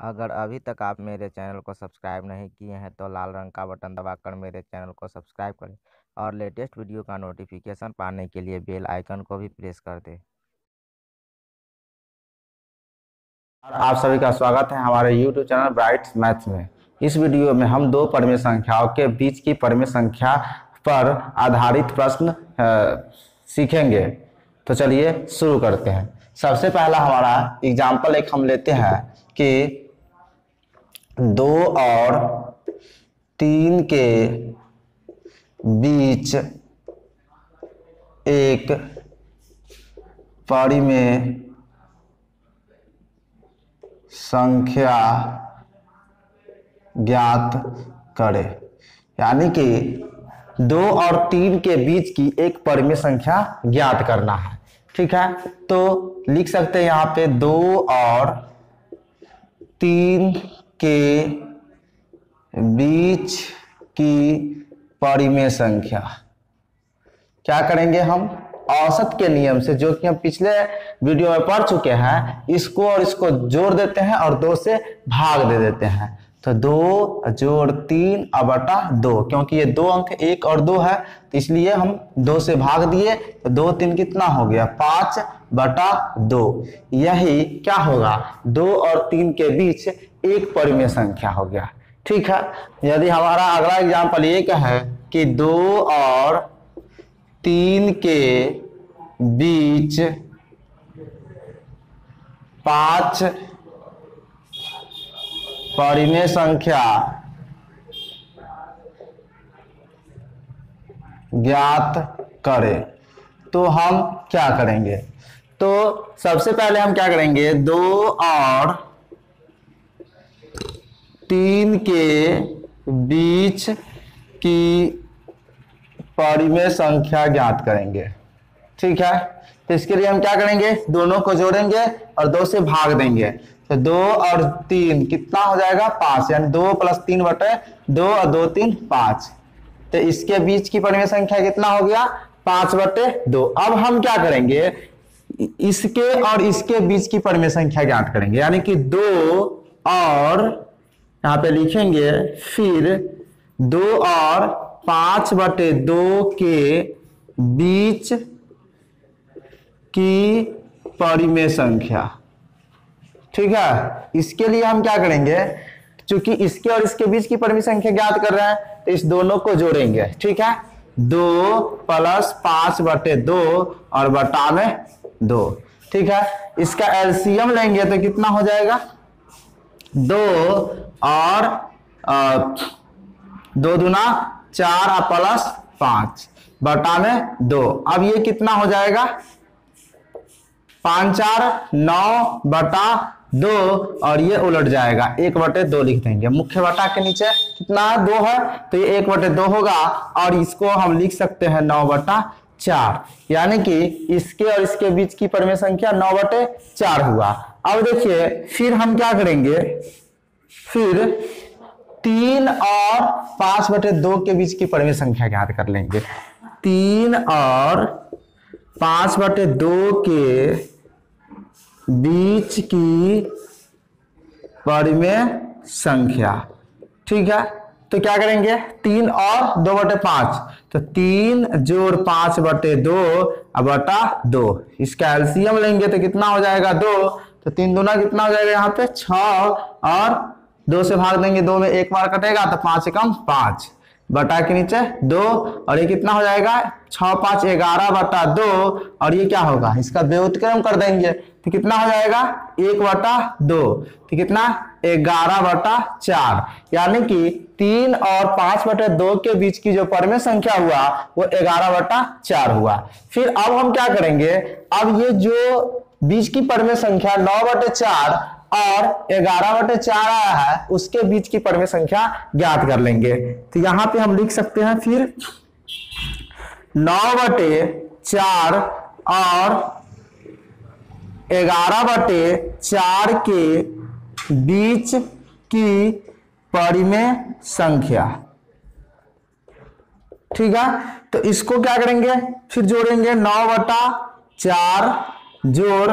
अगर अभी तक आप मेरे चैनल को सब्सक्राइब नहीं किए हैं तो लाल रंग का बटन दबाकर मेरे चैनल को सब्सक्राइब करें और लेटेस्ट वीडियो का नोटिफिकेशन पाने के लिए बेल आइकन को भी प्रेस कर दें। आप सभी का स्वागत है हमारे YouTube चैनल ब्राइट मैथ्स में। इस वीडियो में हम दो परमे संख्याओं के बीच की परमे संख्या पर आधारित प्रश्न सीखेंगे। तो चलिए शुरू करते हैं। सबसे पहला हमारा एग्ज़ाम्पल एक हम लेते हैं कि दो और तीन के बीच एक पारी में संख्या ज्ञात करें। यानी कि दो और तीन के बीच की एक परिमेय संख्या ज्ञात करना है। ठीक है? तो लिख सकते हैं यहाँ पे दो और तीन के बीच की परिमेय संख्या। क्या करेंगे हम? औसत के नियम से, जो कि हम पिछले वीडियो में पढ़ चुके हैं, इसको और इसको जोड़ देते हैं और दो से भाग दे देते हैं। तो दो जोड़ तीन और बटा दो, क्योंकि ये दो अंक एक और दो है तो इसलिए हम दो से भाग दिए तो दो तीन कितना हो गया? पाँच बटा दो। यही क्या होगा? दो और तीन के बीच एक परिमेय संख्या हो गया। ठीक है? यदि हमारा अगला एग्ज़ाम्पल एक है कि दो और तीन के बीच पाँच परिमेय संख्या ज्ञात करें तो हम क्या करेंगे? तो सबसे पहले हम क्या करेंगे? दो और तीन के बीच की परिमेय संख्या ज्ञात करेंगे। ठीक है? तो इसके लिए हम क्या करेंगे? दोनों को जोड़ेंगे और दो से भाग देंगे। तो दो और तीन कितना हो जाएगा? पाँच। यानी दो प्लस तीन बटे दो और दो तीन पाँच। तो इसके बीच की परिमेय संख्या कितना हो गया? पाँच बटे दो। अब हम क्या करेंगे? इसके और इसके बीच की परिमेय संख्या ज्ञात करेंगे। यानी कि दो और यहाँ पे लिखेंगे, फिर दो और पाँच बटे दो के बीच की परिमेय संख्या। ठीक है? इसके लिए हम क्या करेंगे? क्योंकि इसके और इसके बीच की परिमेय संख्या ज्ञात कर रहे हैं तो इस दोनों को जोड़ेंगे। ठीक है? दो प्लस पाँच बटे दो और बटा में दो। ठीक है? इसका एलसीएम लेंगे तो कितना हो जाएगा? दो और दो दुना चार और प्लस पाँच। बटा में दो। अब ये कितना हो जाएगा? पाँच, चार, नौ बटा दो और ये उलट जाएगा। एक बटे दो लिख देंगे। मुख्य बटा के नीचे कितना है दो है? तो ये एक बटे दो होगा और इसको हम लिख सकते हैं नौ बटा चार। यानी कि इसके और इसके बीच की परिमेय संख्या नौ बटे चार हुआ। अब देखिए, फिर हम क्या करेंगे? फिर तीन और पाँच बटे दो के बीच की परिमेय संख्या ज्ञात कर लेंगे। तीन और पाँच बटे दो के बीच की परिमेय संख्या। ठीक है? तो क्या करेंगे? तीन और दो बटे पाँच। तो तीन जोड़ पाँच बटे दो बटा दो। इसका एलसीएम लेंगे तो कितना हो जाएगा दो। तो तीन दूना कितना हो जाएगा यहाँ पे? छ और दो से भाग देंगे, दो में एक बार कटेगा तो पाँच से कम पाँच। बटा के नीचे दो, और ये कितना हो जाएगा? छ, पाँच, ग्यारह बटा दो, और ये क्या होगा? इसका व्युत्क्रम कर देंगे। तो कितना हो जाएगा? एक बटा दो। तो कितना? ग्यारह बटा चार। यानी कि तीन और पाँच बटे दो के बीच की जो परिमेय संख्या हुआ, वो ग्यारह बटा चार हुआ। फिर अब हम क्या करेंगे? अब ये जो बीच की परिमेय संख्या नौ बटे चार और ग्यारह बटे चार आया है, उसके बीच की परिमेय संख्या ज्ञात कर लेंगे। तो यहाँ पे हम लिख सकते हैं फिर नौ बटे चार और ग्यारह बटे चार के बीच की परिमेय संख्या। ठीक है? तो इसको क्या करेंगे? फिर जोड़ेंगे नौ बटा चार जोड़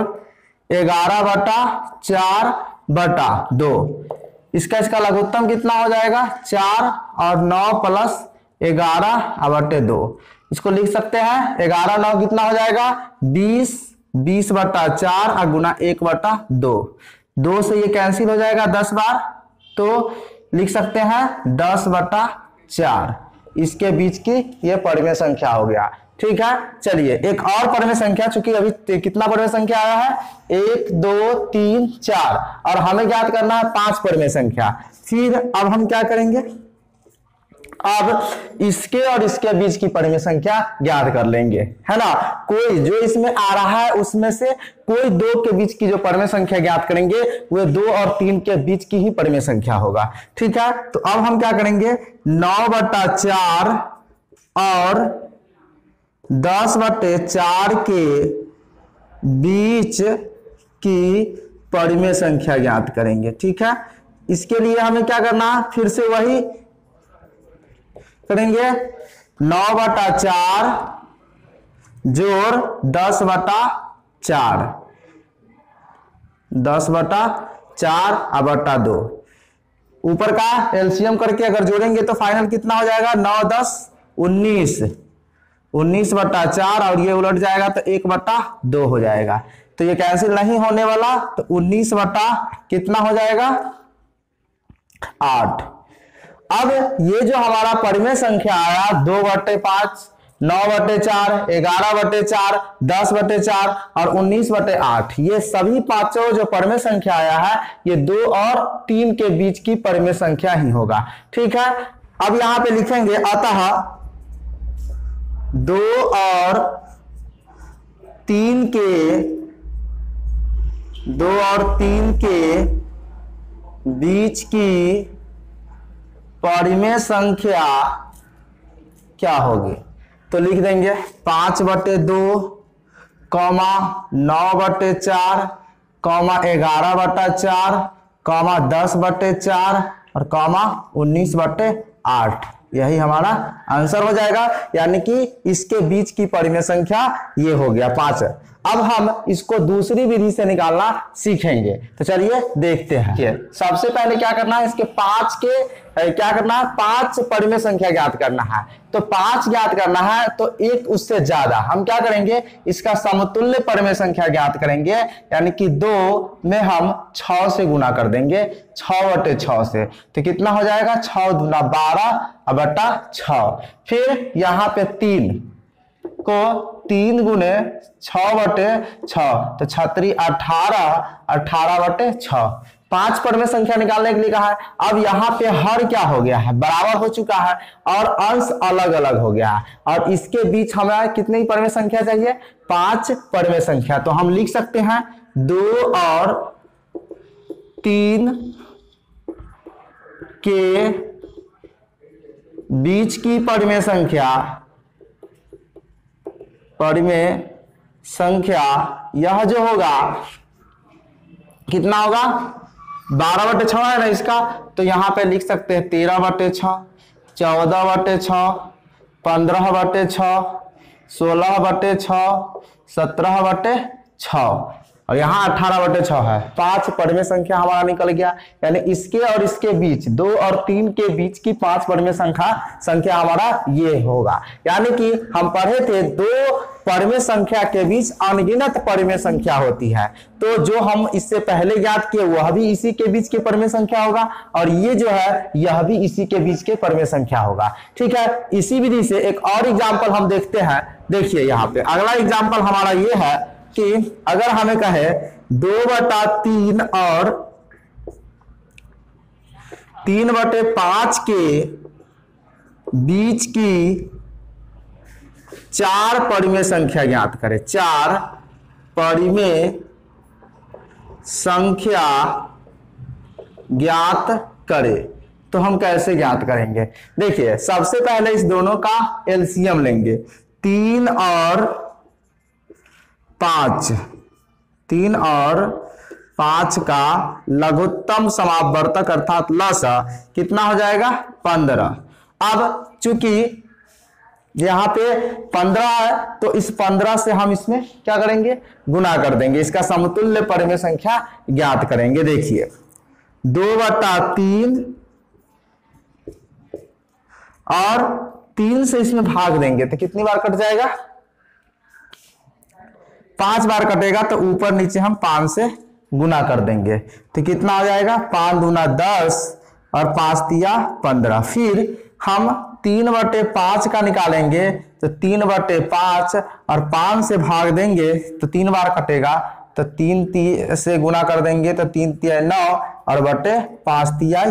ग्यारह बटा चार बटा दो। इसका इसका लघुत्तम कितना हो जाएगा? चार और नौ प्लस ग्यारह बटे दो। इसको लिख सकते हैं, ग्यारह नौ कितना हो जाएगा? बीस बीस बटा चार और गुना एक बटा दो। दो से ये कैंसिल हो जाएगा दस बार तो लिख सकते हैं दस बटा चार। इसके बीच की ये परिमेय संख्या हो गया। ठीक है? चलिए, एक और परिमेय संख्या, चूँकि अभी कितना परिमेय संख्या आया है? एक, दो, तीन, चार। और हमें ज्ञात करना है पाँच परिमेय संख्या। फिर अब हम क्या करेंगे? अब इसके और इसके बीच की परिमेय संख्या ज्ञात कर लेंगे। है ना? कोई जो इसमें आ रहा है, उसमें से कोई दो के बीच की जो परिमेय संख्या ज्ञात करेंगे, वो दो और तीन के बीच की ही परिमेय संख्या होगा। ठीक है? तो अब हम क्या करेंगे? नौ बटा चार और दस बटे चार के बीच की परिमेय संख्या ज्ञात करेंगे, ठीक है? इसके लिए हमें क्या करना, फिर से वही करेंगे, नौ बटा चार जोड़ दस बटा चार। दस बटा चार और बटा दो। ऊपर का एलसीएम करके अगर जोड़ेंगे तो फाइनल कितना हो जाएगा, नौ दस उन्नीस। उन्नीस बट्टा चार और ये उलट जाएगा तो एक बट्टा दो हो जाएगा। तो ये कैंसिल नहीं होने वाला तो उन्नीस बट्टा कितना हो जाएगा? आठ। अब ये जो हमारा परिमेय संख्या आया, दो बट्टे पाँच, नौ बटे चार, ग्यारह बटे चार, दस बटे चार और उन्नीस बटे आठ। ये सभी पाँचों जो परिमेय संख्या आया है, ये दो और तीन के बीच की परिमेय संख्या ही होगा। ठीक है? अब यहाँ पे लिखेंगे, अतः दो और तीन के, दो और तीन के बीच की परिमेय संख्या क्या होगी? तो लिख देंगे पाँच बटे दो, कौमा नौ बटे चार, कौमा ग्यारह बटा चार, कौमा दस बटे चार और कौमा उन्नीस बटे आठ। यही हमारा आंसर हो जाएगा। यानी कि इसके बीच की परिमेय संख्या ये हो गया पाँच। अब हम इसको दूसरी विधि से निकालना सीखेंगे। तो चलिए देखते हैं। सबसे पहले क्या करना है? इसके पाँच के क्या करना है? पाँच परिमेय संख्या ज्ञात करना है। तो पाँच ज्ञात करना है तो एक उससे ज़्यादा। हम क्या करेंगे? इसका समतुल्य परिमेय संख्या ज्ञात करेंगे। यानी कि दो में हम छ से गुना कर देंगे। छ बटे छ से। तो कितना हो जाएगा? छ गुना बारह बटा छ फिर यहाँ पे तीन। को तीन गुने छ बटे छ। तो छत्री अठारह अठारह बटे छ। पाँच पर में संख्या निकालने के लिए कहा है। अब यहाँ पे हर क्या हो गया है? बराबर हो चुका है और अंश अलग अलग हो गया है। और इसके बीच हमें कितनी पर में संख्या चाहिए? पाँच पर में संख्या। तो हम लिख सकते हैं दो और तीन के बीच की परिमेय संख्या परिमेय संख्या यह जो होगा, कितना होगा? बारह बटे छ है ना इसका? तो यहाँ पे लिख सकते हैं तेरह बटे छ चौदह बटे छ पंद्रह बटे छ सोलह बटे छ सत्रह बटे छ और यहाँ अठारह बटे छ है। पाँच परिमेय संख्या हमारा निकल गया। यानी इसके और इसके बीच, दो और तीन के बीच की पाँच परिमेय संख्या संख्या हमारा ये होगा। यानी कि हम पढ़े थे दो परिमेय संख्या के बीच अनगिनत परिमेय संख्या होती है। तो जो हम इससे पहले ज्ञात किए, वह भी इसी के बीच के परिमेय संख्या होगा और ये जो है, यह भी इसी के बीच के परिमेय संख्या होगा। ठीक है? इसी विधि से एक और एग्ज़ाम्पल हम देखते हैं। देखिए यहाँ पे। अगला एग्ज़ाम्पल हमारा ये है कि अगर हमें कहे दो बटा तीन और तीन बटे पाँच के बीच की चार परिमेय संख्या ज्ञात करें। चार परिमेय संख्या ज्ञात करें। तो हम कैसे ज्ञात करेंगे? देखिए, सबसे पहले इस दोनों का एलसीएम लेंगे। तीन और पाँच। तीन और पाँच का लघुत्तम समावर्तक अर्थात लस कितना हो जाएगा? पंद्रह। अब चूँकि यहाँ पे पंद्रह है तो इस पंद्रह से हम इसमें क्या करेंगे? गुना कर देंगे। इसका समतुल्य परिमेय संख्या ज्ञात करेंगे। देखिए, दो बटा तीन और तीन से इसमें भाग देंगे तो कितनी बार कट जाएगा? पाँच बार कटेगा तो ऊपर नीचे हम पाँच से गुना कर देंगे। तो कितना हो जाएगा? पाँच गुना दस और पाँच तिया पंद्रह। फिर हम तीन बटे पाँच का निकालेंगे तो तीन बटे पाँच और पाँच से भाग देंगे तो तीन बार कटेगा तो तीन ती से गुना कर देंगे तो तीन तिया नौ और बटे पाँच तिया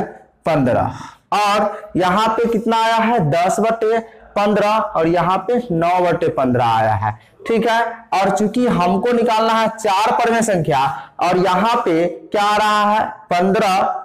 पंद्रह। और यहाँ पे कितना आया है? दस बटे पंद्रह और यहाँ पे नौ बटे पंद्रह आया है। ठीक है? और चूँकि हमको निकालना है चार परिमेय संख्या, और यहाँ पे क्या आ रहा है? पंद्रह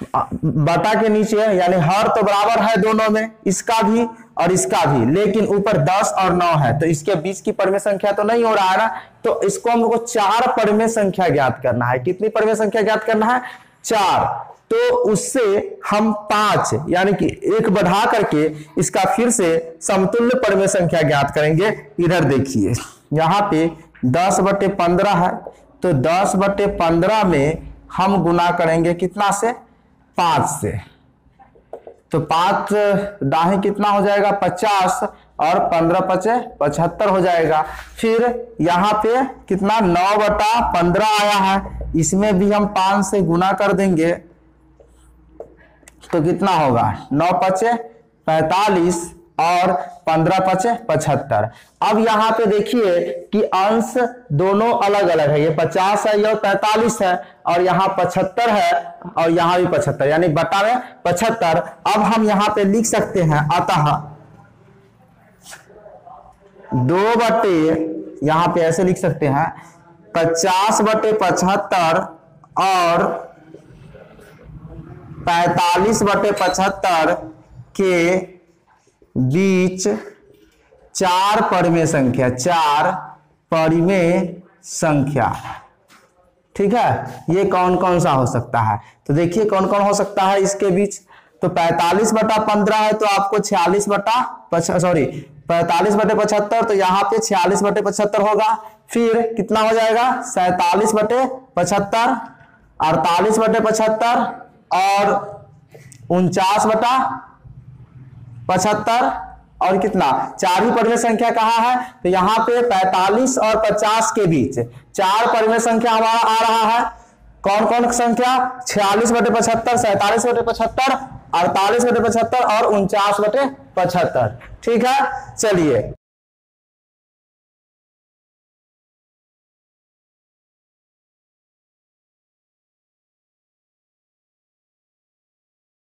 बटा के नीचे, यानी हर तो बराबर है दोनों में, इसका भी और इसका भी, लेकिन ऊपर दस और नौ है तो इसके बीच की परमे संख्या तो नहीं हो रहा है ना? तो इसको हमको चार परमे संख्या ज्ञात करना है। कितनी परमे संख्या ज्ञात करना है? चार। तो उससे हम पाँच, यानी कि एक बढ़ा करके इसका फिर से समतुल्य परिमेय संख्या ज्ञात करेंगे। इधर देखिए, यहाँ पे दस बटे पंद्रह है। तो दस बटे पंद्रह में हम गुना करेंगे कितना से? पाँच से। तो पाँच दाहे कितना हो जाएगा? पचास। और पंद्रह पचे पचहत्तर हो जाएगा। फिर यहाँ पे कितना? नौ बटा पंद्रह आया है। इसमें भी हम पाँच से गुना कर देंगे तो कितना होगा? नौ पचे पैतालीस और पंद्रह पचे पचहत्तर। अब यहाँ पे देखिए कि अंश दोनों अलग अलग है। ये पचास है, ये पैतालीस है और यहाँ पचहत्तर है और यहाँ भी पचहत्तर, यानी बटा में पचहत्तर। अब हम यहाँ पे लिख सकते हैं, अतः दो बटे, यहाँ पे ऐसे लिख सकते हैं पचास बटे पचहत्तर और पैतालीस बटे पचहत्तर के बीच चार परिमेय संख्या, चार परिमेय संख्या। ठीक है? ये कौन कौन सा हो सकता है? तो देखिए कौन कौन हो सकता है इसके बीच। तो 45 बटा पंद्रह है तो आपको 46 बटा सॉरी 45 बटे पचहत्तर तो यहाँ पे 46 बटे पचहत्तर होगा। फिर कितना हो जाएगा? सैतालीस बटे पचहत्तर, अड़तालीस बटे पचहत्तर, और उनचास बटा पचहत्तर, और कितना? चार ही परिमेय संख्या कहा है? तो यहाँ पे 45 और 50 के बीच। चार परिमेय संख्या हमारा आ रहा है। कौन कौन संख्या? छियालीस बटे पचहत्तर, सैतालीस बटे पचहत्तर अड़तालीस बटे पचहत्तर और उनचास बटे पचहत्तर। ठीक है? चलिए।